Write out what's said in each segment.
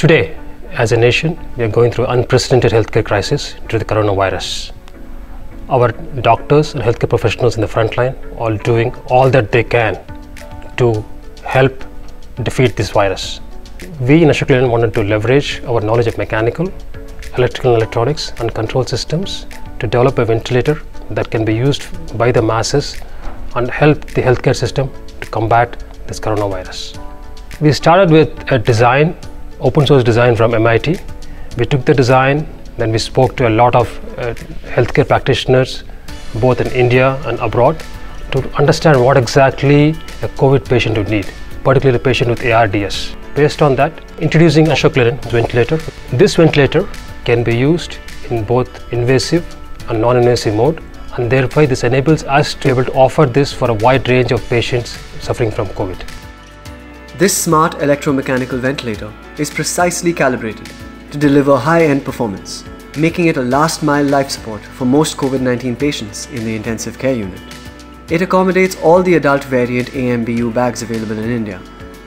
Today, as a nation, we are going through unprecedented healthcare crisis due to the coronavirus. Our doctors and healthcare professionals in the front line are doing all that they can to help defeat this virus. We in Ashok Leyland wanted to leverage our knowledge of mechanical, electrical and electronics and control systems to develop a ventilator that can be used by the masses and help the healthcare system to combat this coronavirus. We started with a design, open source design from MIT. We took the design, then we spoke to a lot of uh, healthcare practitioners, both in India and abroad, to understand what exactly a COVID patient would need, particularly the patient with ARDS. Based on that, introducing Ashok Leyland ventilator. This ventilator can be used in both invasive and non-invasive mode and thereby this enables us to be able to offer this for a wide range of patients suffering from COVID. This smart electromechanical ventilator is precisely calibrated to deliver high-end performance, making it a last-mile life support for most COVID-19 patients in the intensive care unit. It accommodates all the adult variant AMBU bags available in India,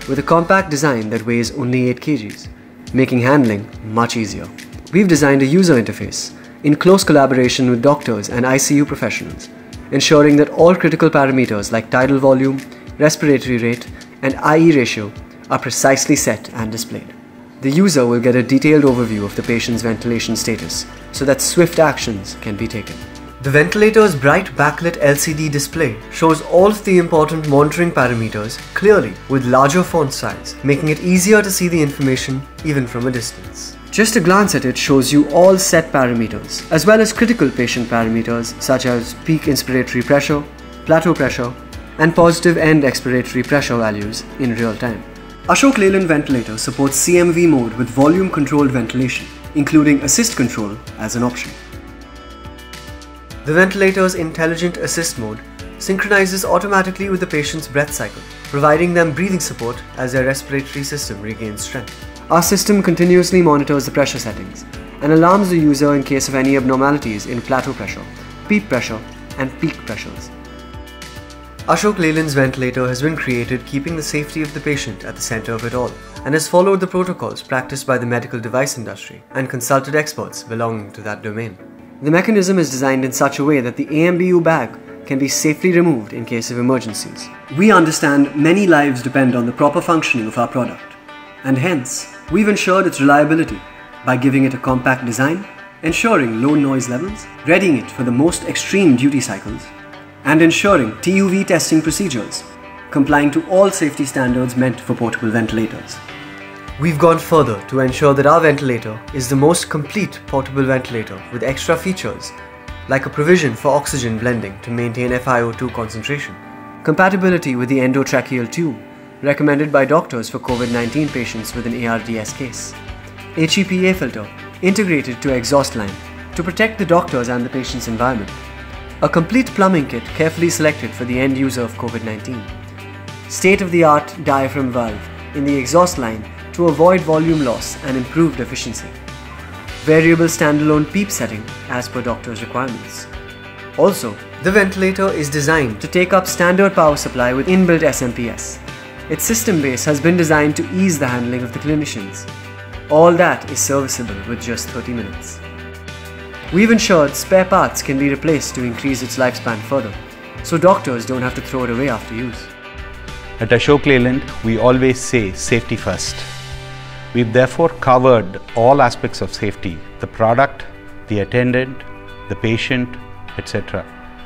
with a compact design that weighs only 8 kgs, making handling much easier. We've designed a user interface in close collaboration with doctors and ICU professionals, ensuring that all critical parameters like tidal volume, respiratory rate, and IE ratio are precisely set and displayed. The user will get a detailed overview of the patient's ventilation status so that swift actions can be taken. The ventilator's bright backlit LCD display shows all of the important monitoring parameters clearly with larger font size, making it easier to see the information even from a distance. Just a glance at it shows you all set parameters, as well as critical patient parameters such as peak inspiratory pressure, plateau pressure, and positive end expiratory pressure values in real time. Ashok Leyland ventilator supports CMV mode with volume controlled ventilation, including assist control as an option. The ventilator's intelligent assist mode synchronizes automatically with the patient's breath cycle, providing them breathing support as their respiratory system regains strength. Our system continuously monitors the pressure settings and alarms the user in case of any abnormalities in plateau pressure, peak pressure, and peak pressures. Ashok Leyland's ventilator has been created keeping the safety of the patient at the center of it all and has followed the protocols practiced by the medical device industry and consulted experts belonging to that domain. The mechanism is designed in such a way that the AMBU bag can be safely removed in case of emergencies. We understand many lives depend on the proper functioning of our product, and hence We've ensured its reliability by giving it a compact design, ensuring low noise levels, readying it for the most extreme duty cycles, and ensuring TUV testing procedures, complying to all safety standards meant for portable ventilators. We've gone further to ensure that our ventilator is the most complete portable ventilator with extra features like a provision for oxygen blending to maintain FiO2 concentration, compatibility with the endotracheal tube recommended by doctors for COVID-19 patients with an ARDS case. HEPA filter integrated to exhaust line to protect the doctors and the patient's environment. A complete plumbing kit carefully selected for the end user of COVID-19. State-of-the-art diaphragm valve in the exhaust line to avoid volume loss and improved efficiency. Variable standalone PEEP setting as per doctor's requirements. Also, the ventilator is designed to take up standard power supply with inbuilt SMPS its system base has been designed to ease the handling of the clinicians. All that is serviceable with just 30 minutes. We've ensured spare parts can be replaced to increase its lifespan further, so doctors don't have to throw it away after use. At Ashok Leyland, we always say safety first. We've therefore covered all aspects of safety the product, the attendant, the patient, etc.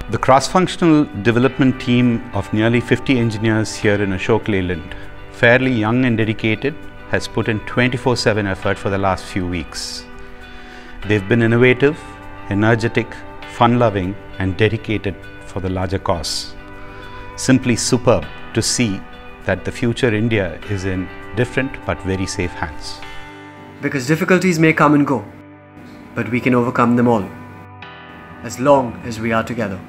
The cross-functional development team of nearly 50 engineers here in Ashok Leyland, fairly young and dedicated, has put in 24-7 effort for the last few weeks. They've been innovative, energetic, fun-loving and dedicated for the larger cause. Simply superb to see that the future India is in different but very safe hands. Because difficulties may come and go, but we can overcome them all as long as we are together.